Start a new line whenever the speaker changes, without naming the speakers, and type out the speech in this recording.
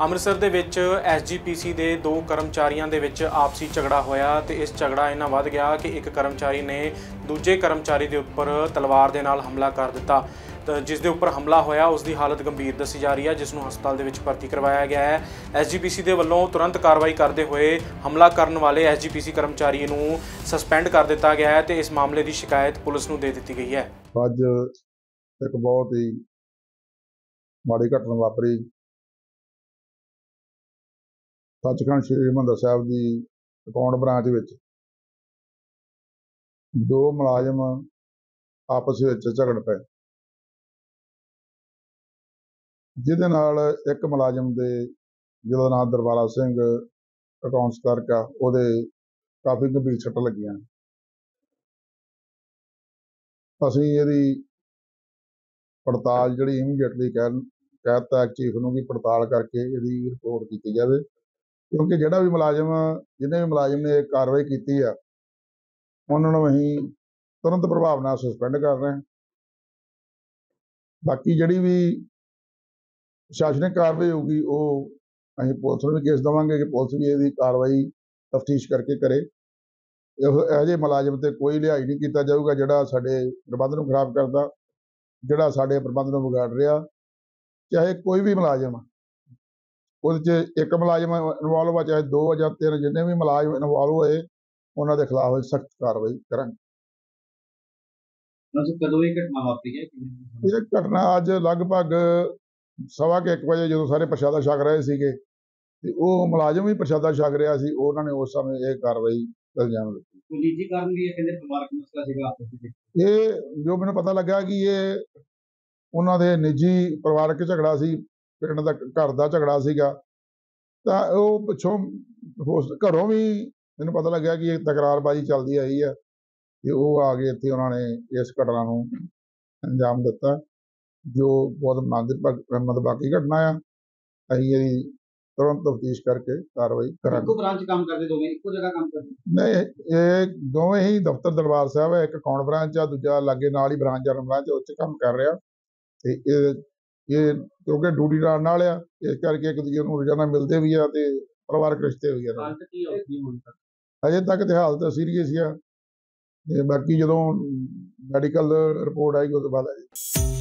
ਅੰਮ੍ਰਿਤਸਰ ਦੇ ਵਿੱਚ ਐਸਜੀਪੀਸੀ ਦੇ ਦੋ ਕਰਮਚਾਰੀਆਂ ਦੇ ਵਿੱਚ ਆਪਸੀ ਝਗੜਾ ਹੋਇਆ ਤੇ ਇਸ ਝਗੜਾ ਇੰਨਾ ਵੱਧ ਗਿਆ ਕਿ ਇੱਕ ਕਰਮਚਾਰੀ ਨੇ ਦੂਜੇ ਕਰਮਚਾਰੀ ਦੇ ਉੱਪਰ ਤਲਵਾਰ ਦੇ ਨਾਲ ਹਮਲਾ ਕਰ ਦਿੱਤਾ। ਜਿਸ ਦੇ ਉੱਪਰ ਹਮਲਾ ਹੋਇਆ, ਉਸ ਦੀ ਹਾਲਤ ਗੰਭੀਰ ਦੱਸੀ ਜਾ ਰਹੀ ਹੈ, ਜਿਸ ਨੂੰ ਹਸਪਤਾਲ ਦੇ ਵਿੱਚ ਭਰਤੀ ਕਰਵਾਇਆ ਗਿਆ ਹੈ। ਐਸਜੀਪੀਸੀ ਦੇ ਵੱਲੋਂ ਤੁਰੰਤ ਕਾਰਵਾਈ ਕਰਦੇ ਹੋਏ ਹਮਲਾ ਕਰਨ ਵਾਲੇ ਐਸਜੀਪੀਸੀ ਕਰਮਚਾਰੀ ਨੂੰ ਸਸਪੈਂਡ ਕਰ ਦਿੱਤਾ ਗਿਆ ਹੈ ਤੇ ਇਸ ਮਾਮਲੇ ਦੀ ਸ਼ਿਕਾਇਤ ਪੁਲਿਸ ਨੂੰ ਦੇ ਦਿੱਤੀ ਗਈ ਹੈ।
ਅੱਜ ਇੱਕ ਬਹੁਤ ਹੀ ਮਾੜੀ ਘਟਨਾ ਵਾਪਰੀ। ਸੱਚਖੰਡ ਸ੍ਰੀ ਹਰਿਮੰਦਰ ਸਾਹਿਬ ਦੀ ਅਕਾਊਂਟ ਬ੍ਰਾਂਚ ਵਿੱਚ ਦੋ ਮੁਲਾਜ਼ਮ ਆਪਸ ਵਿੱਚ ਝਗੜ ਪਏ। ਜਿਹਦੇ ਨਾਲ ਇੱਕ ਮੁਲਾਜ਼ਮ ਦੇ ਜਿਹਦਾ ਨਾਮ ਦਰਬਾਰਾ ਸਿੰਘ ਅਕਾਊਂਟਸ ਕਲਰਕ ਆ ਉਹਦੇ ਕਾਫੀ ਗੰਭੀਰ ਸੱਟ ਲੱਗੀਆਂ। ਅਸੀਂ ਇਹਦੀ ਪੜਤਾਲ ਜਿਹੜੀ ਇਮੀਡੀਏਟਲੀ ਕਹਿ ਕਹਿਤਾ ਚੀਫ ਨੂੰ ਕਿ ਪੜਤਾਲ ਕਰਕੇ ਇਹਦੀ ਰਿਪੋਰਟ ਕੀਤੀ ਜਾਵੇ। ਕਿਉਂਕਿ ਜਿਹੜਾ ਵੀ ਮੁਲਾਜ਼ਮ, ਜਿਹਨੇ ਵੀ ਮੁਲਾਜ਼ਮ ਨੇ ਇਹ ਕਾਰਵਾਈ ਕੀਤੀ ਆ, ਉਹਨਾਂ ਨੂੰ ਅਸੀਂ ਤੁਰੰਤ ਪ੍ਰਭਾਵ ਨਾਲ ਸਸਪੈਂਡ ਕਰ ਰਹੇ ਹਾਂ। ਬਾਕੀ ਜਿਹੜੀ ਵੀ ਪ੍ਰਸ਼ਾਸਨਿਕ ਕਾਰਵਾਈ ਹੋਊਗੀ, ਉਹ ਅਸੀਂ ਪੁਲਿਸ ਨੂੰ ਵੀ ਕੇਸ ਦੇਵਾਂਗੇ ਕਿ ਪੁਲਿਸ ਵੀ ਇਹਦੀ ਕਾਰਵਾਈ ਤਫਤੀਸ਼ ਕਰਕੇ ਕਰੇ। ਇਹੋ ਜਿਹੇ ਮੁਲਾਜ਼ਮ ਤੇ ਕੋਈ ਲਿਹਾਜ਼ ਨਹੀਂ ਕੀਤਾ ਜਾਊਗਾ ਜਿਹੜਾ ਸਾਡੇ ਪ੍ਰਬੰਧ ਨੂੰ ਖਰਾਬ ਕਰਦਾ, ਜਿਹੜਾ ਸਾਡੇ ਪ੍ਰਬੰਧ ਨੂੰ ਵਿਗਾੜ ਰਿਹਾ। ਚਾਹੇ ਕੋਈ ਵੀ ਮੁਲਾਜ਼ਮ ਉਹਦੇ 'ਚ ਇੱਕ ਮੁਲਾਜ਼ਮ ਇਨਵੋਲਵ ਆ ਚਾਹੇ ਦੋ ਆ ਜਾਂ ਤਿੰਨ ਜਿੰਨੇ ਵੀ ਮੁਲਾਜ਼ਮ ਇਨਵੋਲਵ ਹੋਏ ਉਹਨਾਂ ਦੇ ਖਿਲਾਫ ਸਖਤ ਕਾਰਵਾਈ ਕਰਾਂਗੇ।
ਕਦੋਂ ਇਹ ਘਟਨਾ ਵਾਪਰੀ ਹੈ? ਕਿਵੇਂ
ਇਹ ਘਟਨਾ ਅੱਜ ਲਗਭਗ ਸਵਾ ਕੁ ਇੱਕ ਵਜੇ ਜਦੋਂ ਸਾਰੇ ਪ੍ਰਸ਼ਾਦਾ ਛਕ ਰਹੇ ਸੀਗੇ ਤੇ ਉਹ ਮੁਲਾਜ਼ਮ ਵੀ ਪ੍ਰਸ਼ਾਦਾ ਛਕ ਰਿਹਾ ਸੀ ਉਹਨਾਂ ਨੇ ਉਸ ਸਮੇਂ ਇਹ ਕਾਰਵਾਈ ਇਲਜ਼ਾਮ ਦਿੱਤੀ।
ਕੋਈ ਨਿੱਜੀ ਕਾਰਨ ਵੀ ਹੈ? ਕਹਿੰਦੇ ਪਰਿਵਾਰਕ ਮਸਲਾ ਸੀਗਾ ਆਪਸ ਵਿੱਚ।
ਇਹ ਜੋ ਮੈਨੂੰ ਪਤਾ ਲੱਗਾ ਕਿ ਇਹ ਉਹਨਾਂ ਦੇ ਨਿੱਜੀ ਪਰਿਵਾਰਕ ਝਗੜਾ ਸੀ ਪਿੰਡ ਦਾ ਘਰ ਦਾ ਝਗੜਾ ਸੀਗਾ। ਤਾਂ ਉਹ ਪਿੱਛੋਂ ਹੋਸ- ਘਰੋਂ ਵੀ ਮੈਨੂੰ ਪਤਾ ਲੱਗਿਆ ਕਿ ਇਹ ਤਕਰਾਰਬਾਜ਼ੀ ਚੱਲਦੀ ਆਈ ਹੈ ਕਿ ਉਹ ਆ ਕੇ ਇੱਥੇ ਉਹਨਾਂ ਨੇ ਇਸ ਘਟਨਾ ਨੂੰ ਅੰਜਾਮ ਦਿੱਤਾ ਜੋ ਬਹੁਤ ਮੰਦਭਾਗੀ ਘਟਨਾ ਆ। ਅਸੀਂ ਇਹਦੀ ਤੁਰੰਤ ਤਫਤੀਸ਼ ਕਰਕੇ ਕਾਰਵਾਈ ਕਰਾਂਗੇ।
ਇੱਕੋ ਬ੍ਰਾਂਚ ਕੰਮ ਕਰਦੇ ਦੋਵੇਂ ਇੱਕੋ ਜਗ੍ਹਾ ਕੰਮ ਕਰਦੇ?
ਨਹੀਂ ਇਹ ਦੋਵੇਂ ਹੀ ਦਫ਼ਤਰ ਦਰਬਾਰ ਸਾਹਿਬ ਹੈ ਇੱਕ ਅਕਾਊਂਟ ਬ੍ਰਾਂਚ ਆ ਦੂਜਾ ਲਾਗੇ ਨਾਲ ਹੀ ਬ੍ਰਾਂਚ ਜਨਰਲ ਬ੍ਰਾਂਚ ਉੱਚ ਕੰਮ ਕਰ ਰਿਹਾ ਤੇ ਇਹ ਇਹ ਕਿਉਂਕਿ ਡਿਊਟੀ ਨਾਲ ਨਾਲ ਆ ਇਸ ਕਰਕੇ ਇੱਕ ਦੂਜੇ ਨੂੰ ਰੋਜ਼ਾਨਾ ਮਿਲਦੇ ਵੀ ਆ ਤੇ ਪਰਿਵਾਰਕ ਰਿਸ਼ਤੇ ਵੀ ਆ। ਨਾਲ।
ਹਾਲਤ ਕੀ ਹੋਈ ਹੁਣ ਤੱਕ?
ਅਜੇ ਤੱਕ ਤੇ ਹਾਲਤ ਸੀਰੀਅਸ ਆ। ਤੇ ਬਾਕੀ ਜਦੋਂ ਮੈਡੀਕਲ ਰਿਪੋਰਟ ਆਏਗੀ ਉਸ ਤੋਂ ਬਾਅਦ ਆਏਗੀ